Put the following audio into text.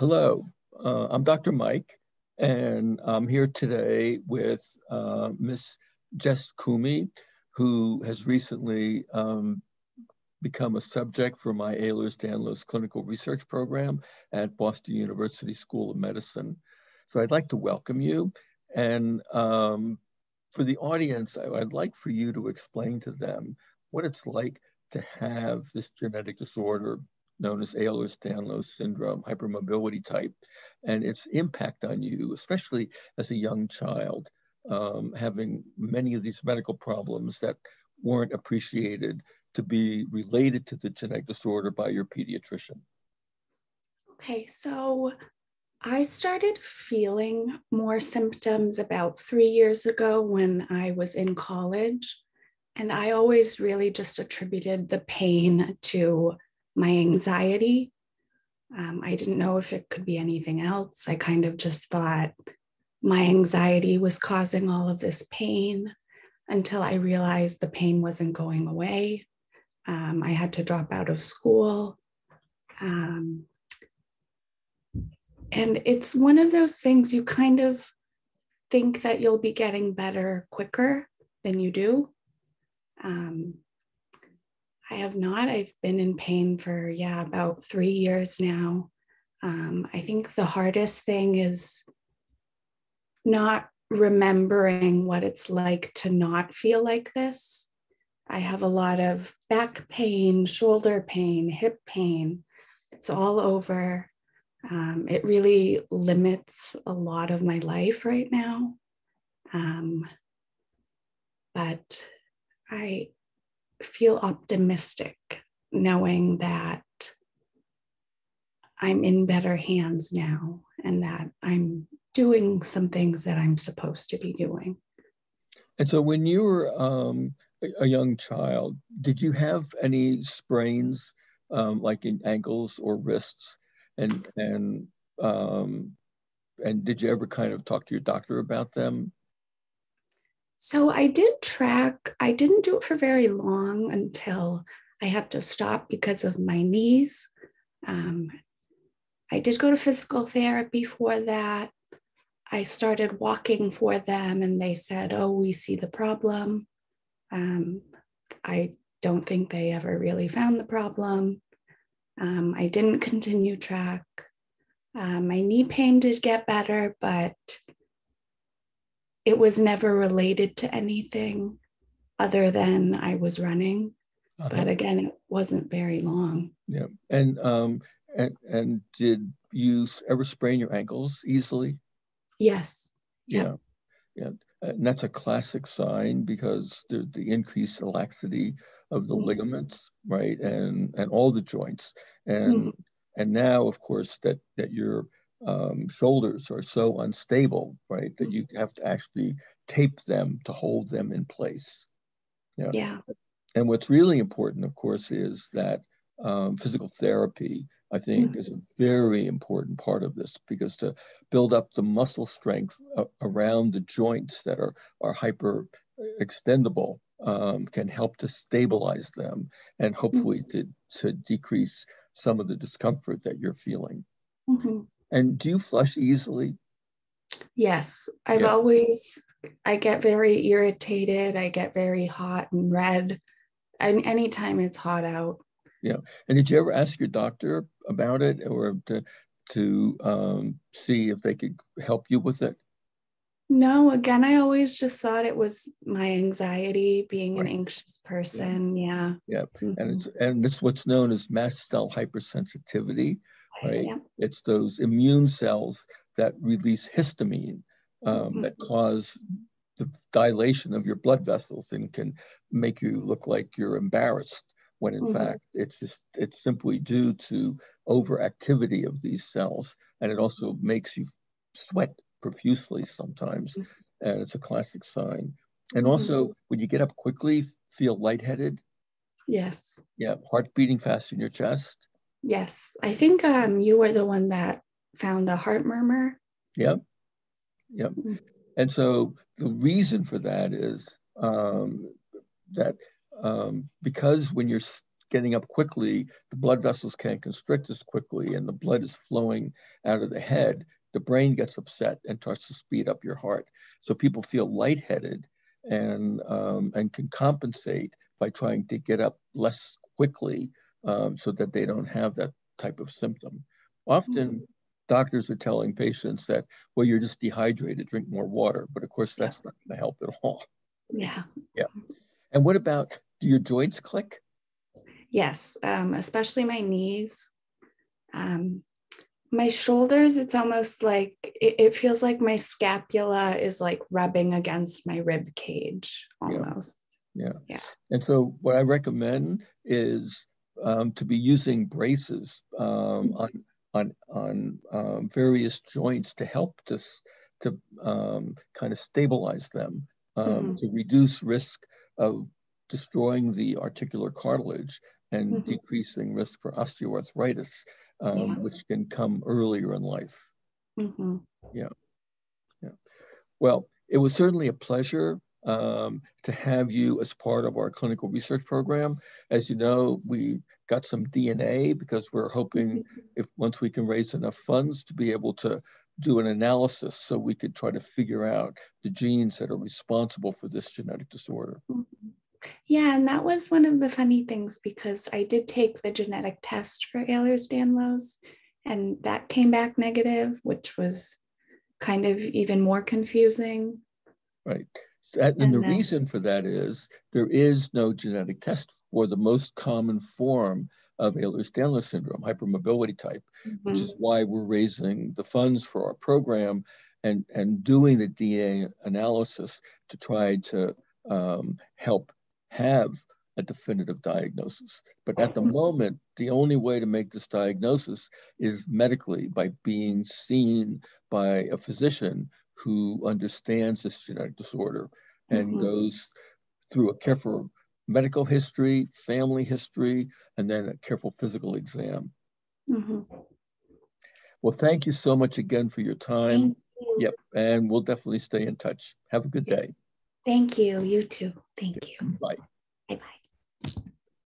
Hello, uh, I'm Dr. Mike, and I'm here today with uh, Miss Jess Kumi, who has recently um, become a subject for my Ehlers-Danlos clinical research program at Boston University School of Medicine. So I'd like to welcome you. And um, for the audience, I'd like for you to explain to them what it's like to have this genetic disorder known as Ehlers-Danlos syndrome, hypermobility type, and its impact on you, especially as a young child, um, having many of these medical problems that weren't appreciated to be related to the genetic disorder by your pediatrician. Okay, so I started feeling more symptoms about three years ago when I was in college. And I always really just attributed the pain to my anxiety. Um, I didn't know if it could be anything else. I kind of just thought my anxiety was causing all of this pain until I realized the pain wasn't going away. Um, I had to drop out of school. Um, and it's one of those things you kind of think that you'll be getting better quicker than you do. Um, I have not. I've been in pain for, yeah, about three years now. Um, I think the hardest thing is not remembering what it's like to not feel like this. I have a lot of back pain, shoulder pain, hip pain. It's all over. Um, it really limits a lot of my life right now. Um, but I feel optimistic knowing that I'm in better hands now and that I'm doing some things that I'm supposed to be doing. And so, when you were um, a young child, did you have any sprains, um, like in ankles or wrists, and and um, and did you ever kind of talk to your doctor about them? So I did track, I didn't do it for very long until I had to stop because of my knees. Um, I did go to physical therapy for that. I started walking for them, and they said, Oh, we see the problem. Um, I don't think they ever really found the problem. Um, I didn't continue track. Uh, my knee pain did get better, but it was never related to anything other than I was running. Uh-huh. But again, it wasn't very long. Yeah. And um and and did you ever sprain your ankles easily? Yes. Yeah. Yeah. And that's a classic sign because the, the increased laxity of the mm-hmm. ligaments, right? And and all the joints. And mm-hmm. and now of course that that you're um, shoulders are so unstable, right, that you have to actually tape them to hold them in place. Yeah. yeah. And what's really important, of course, is that um, physical therapy, I think, mm-hmm. is a very important part of this because to build up the muscle strength uh, around the joints that are, are hyper extendable um, can help to stabilize them and hopefully mm-hmm. to, to decrease some of the discomfort that you're feeling. Mm-hmm. And do you flush easily? Yes, I've yeah. always, I get very irritated. I get very hot and red. And anytime it's hot out. Yeah. And did you ever ask your doctor about it or to, to um, see if they could help you with it? No, again, I always just thought it was my anxiety, being right. an anxious person. Yeah. Yeah. Mm-hmm. And it's and it's what's known as mast cell hypersensitivity, right? Yeah. It's those immune cells that release histamine um, mm-hmm. that cause the dilation of your blood vessels and can make you look like you're embarrassed when in mm-hmm. fact it's just it's simply due to overactivity of these cells and it also makes you sweat profusely sometimes mm-hmm. and it's a classic sign and mm-hmm. also when you get up quickly feel lightheaded yes yeah heart beating fast in your chest Yes, I think um, you were the one that found a heart murmur. Yep, yep. Mm-hmm. And so the reason for that is um, that um, because when you're getting up quickly, the blood vessels can't constrict as quickly, and the blood is flowing out of the head, the brain gets upset and starts to speed up your heart. So people feel lightheaded and um, and can compensate by trying to get up less quickly um, so that they don't have that type of symptom. Often mm-hmm. doctors are telling patients that, well, you're just dehydrated, drink more water. But of course, that's not going to help at all. Yeah. Yeah. And what about, do your joints click? Yes, um, especially my knees. Um, my shoulders, it's almost like it, it, feels like my scapula is like rubbing against my rib cage almost. Yeah. Yeah. yeah. And so, what I recommend is um, to be using braces um, on on on um, various joints to help to to um, kind of stabilize them um, mm-hmm. to reduce risk of destroying the articular cartilage and mm-hmm. decreasing risk for osteoarthritis, um, yeah. which can come earlier in life. Mm-hmm. Yeah, yeah. Well, it was certainly a pleasure um, to have you as part of our clinical research program. As you know, we got some DNA because we're hoping if once we can raise enough funds to be able to do an analysis so we could try to figure out the genes that are responsible for this genetic disorder. Mm-hmm. Yeah, and that was one of the funny things because I did take the genetic test for Ehlers-Danlos and that came back negative, which was kind of even more confusing. Right. That, and, and, the reason for that is there is no genetic test for the most common form of Ehlers-Danlos syndrome, hypermobility type, mm-hmm. which is why we're raising the funds for our program and, and doing the DNA analysis to try to um, help have a definitive diagnosis. But at the moment, the only way to make this diagnosis is medically by being seen by a physician who understands this genetic disorder and mm-hmm. goes through a careful medical history, family history, and then a careful physical exam. Mm-hmm. Well, thank you so much again for your time. You. Yep, and we'll definitely stay in touch. Have a good day. Thank you. You too. Thank you. Bye. Bye bye.